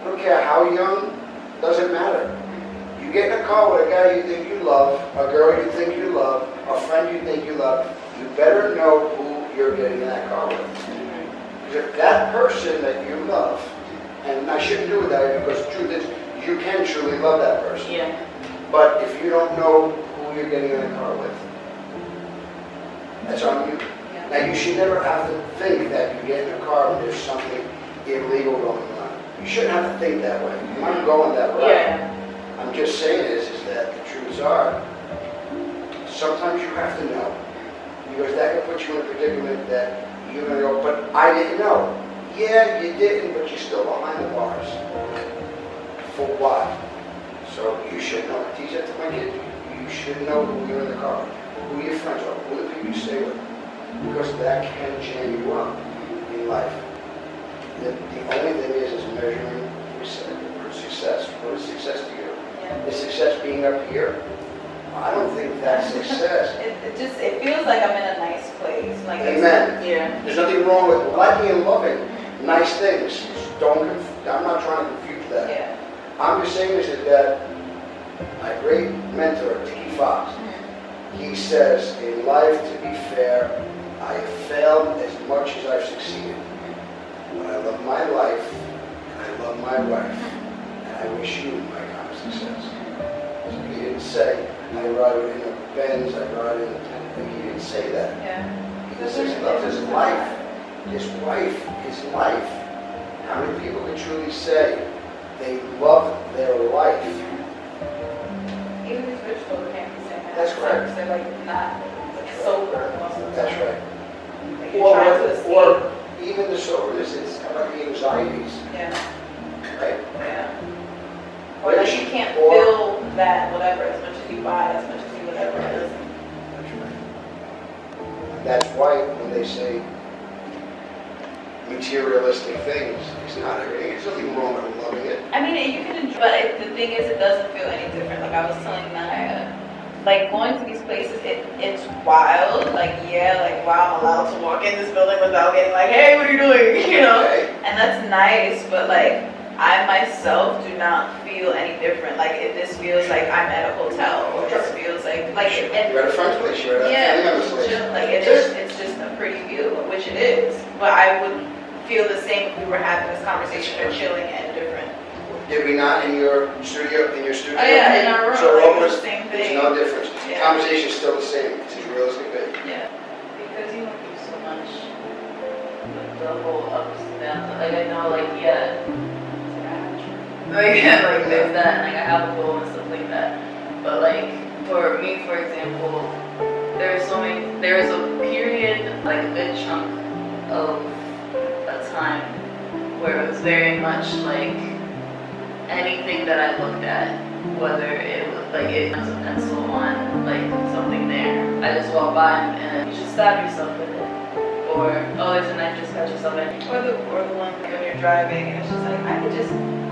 I don't care how young, doesn't matter. You get in a car with a guy you think you love, a girl you think you love, a friend you think you love, you better know who you're getting in that car with. Because if that person that you love, and I shouldn't do that because the truth is, you can truly love that person. Yeah. But if you don't know who you're getting in the car with, that's on you. Yeah. Now, you should never have to think that you get in a car and there's something illegal going on. You shouldn't have to think that way. I'm not going that route. Yeah. I'm just saying is, is that the truths are, sometimes you have to know. Because that can put you in a predicament that you're gonna go, but I didn't know. Yeah, you didn't, but you're still behind the bars. For what? So you should know. Teach that to my kids. You should know who you're in the car, with, who your friends are, who the people you stay with. Because that can jam you up in life. The, the only thing is, is measuring success. What is success to you? Yeah. Is success being up here? I don't think that's success. It, it just it feels like I'm in a nice place. Like Amen. Yeah. There's nothing wrong with liking and loving nice things. Don't, conf- I'm not trying to confuse that. Yeah. I'm just saying this is that my great mentor, Tiki Fox, mm-hmm. he says, in life, to be fair, I have failed as much as I've succeeded. But I love my life, love my wife, and I wish you my kind of success. So he didn't say, I ride in a Benz, I ride in a, he didn't say that. Yeah. He says he loves his life, his wife, his life. How many people can truly say they love their life? Even these rich people can't be saying that. That's correct. They're like not sober most of the That's right. Like Or, trying to what- escape. or even the soberness is about the anxieties, Yeah. Right? Yeah. Or like you can't Or- feel that whatever as much as you buy, as much as you whatever it is. That's right. That's why when they say materialistic things, it's not everything. There's nothing wrong with loving it. I mean, you can enjoy, but it, the thing is, it doesn't feel any different. Like I was telling Naiya, like going to these places, it, it's wild. Like yeah, like wow, I'm allowed to walk in this building without getting like, hey, what are you doing? You know, and that's nice. But like, I myself do not feel any different. Like if this feels like I'm at a hotel, or this feels like like it, You're at a friend's place, you're at a yeah, family it's place. just, like it is. It's just a pretty view, which it is. But I would feel the same if we were having this conversation or chilling at a different. Did we not in your studio, in your studio? Oh yeah, in our room, So like, almost, it's the same there's no difference. Yeah. Conversation's still the same, it's as real as it can be. Yeah, because you went through so much with the whole ups and downs. Like I know, like yeah, like like there's that, and like I have a goal and stuff like that. But like for me, for example, there's so many. There's a period, like a good chunk of a time where it was very much like anything that I looked at, whether it was like it was a pencil on like something there, I just walk by and you should stab yourself with it. Or oh, there's a knife, just cut yourself in. Or the or the one when you're driving and it's just like I could just.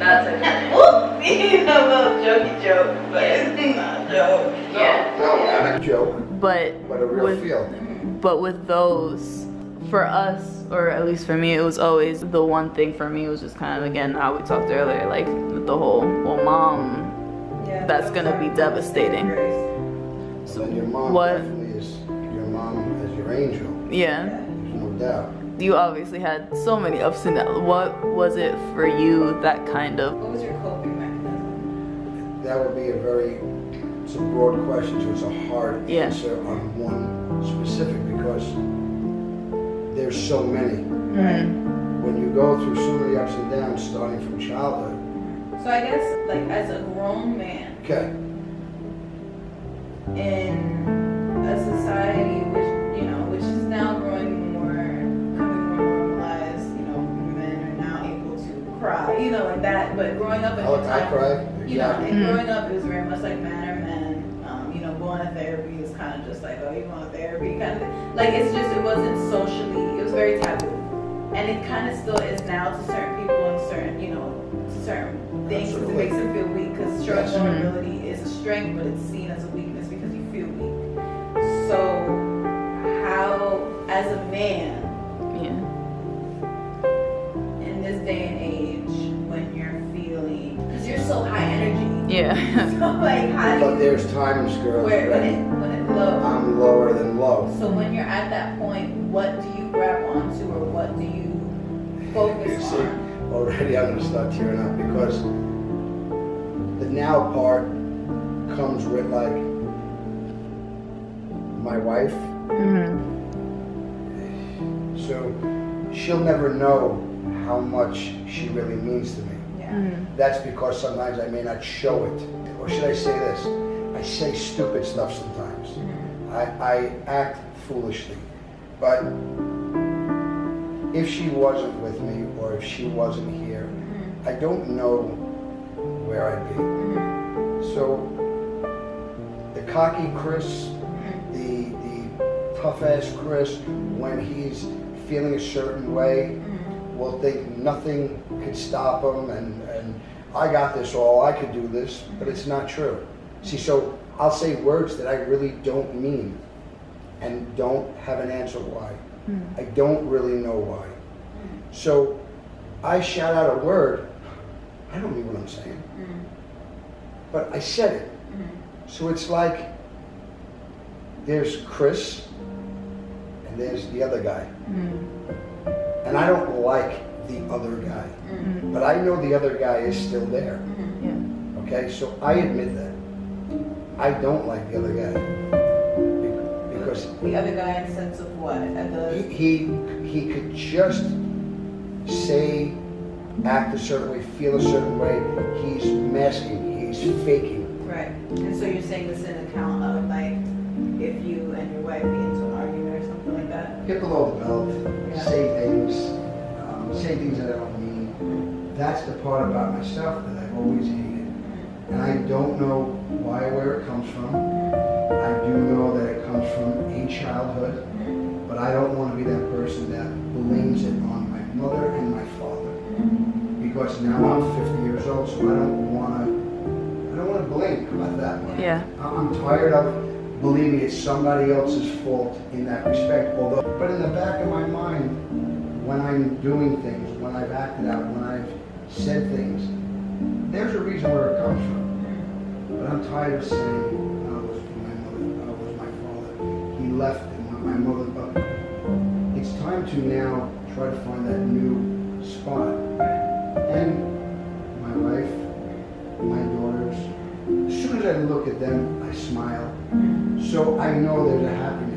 That type of thing. you know, a little jokey joke, but it's not a joke. Yeah. No, no, not a joke, But but a real with feel. but with those for us or at least for me it was always the one thing for me was just kind of again how we talked earlier like the whole well mom Yeah, That's gonna be devastating. So your mom what- definitely is, your mom is your angel, yeah there's no doubt. You obviously had so many ups and downs what was it for you that kind of What was your coping mechanism? That would be a very, it's a broad question, so it's a hard Yeah. answer on one specific because there's so many. mm, When you go through so many ups and downs, starting from childhood, So I guess like as a grown man okay, in But growing up at I, the I time cry, you know, exactly. and growing up, it was very much like man are men. Um, you know, going to therapy is kind of just like, oh, you going to therapy, kind of thing. Like, it's just, it wasn't socially, it was very taboo. And it kind of still is now to certain people and certain, you know, to certain things. 'cause It Absolutely. makes them feel weak because strong Yes. vulnerability is a strength, but it's seen as a weakness because you feel weak. So, how, as a man, yeah in this day and age Yeah. So like how do But you there's times, girls, where when when it when it's low? I'm lower than low. So when you're at that point, what do you grab onto or what do you focus See, on? already I'm gonna start tearing up because the now part comes with like my wife, Mhm. so she'll never know how much she really means to me. Mhm. That's because sometimes I may not show it. Or should I say this? I say stupid stuff sometimes. Mm-hmm. I, I act foolishly. But if she wasn't with me or if she wasn't here, Mhm. I don't know where I'd be. Mhm. So the cocky Chris, Mhm. the the tough ass Chris, when he's feeling a certain way, Mhm. Will think nothing could stop them and, and I got this all, I could do this, but it's not true. See, so I'll say words that I really don't mean and don't have an answer why. Mhm. I don't really know why. So I shout out a word, I don't mean what I'm saying, Mhm. but I said it. Mhm. So it's like there's Chris and there's the other guy. And I don't like the other guy, Mhm. but I know the other guy is still there. Mhm. Yeah. Okay, so I admit that. I don't like the other guy. Because The other guy in sense of what? At he, he, he could just say, act a certain way, feel a certain way. He's masking, he's faking. right. And so you're saying this in account Get below the belt, Yeah. say things, um, say things that I don't mean. That's the part about myself that I've always hated. And I don't know why or where it comes from. I do know that it comes from a childhood, but I don't want to be that person that blames it on my mother and my father. Because now I'm 50 years old, so I don't want to. I don't want to blame. How about that? one? Yeah. I'm tired of believing it's somebody else's fault in that respect. Although, but in the back of my mind, when I'm doing things, when I've acted out, when I've said things, there's a reason where it comes from. But I'm tired of saying, "Oh, it was my mother, oh, it was my father. He left and my mother." But it's time to now try to find that new spot. And my wife, my daughters, as soon as I look at them, I smile. So I know there's a happy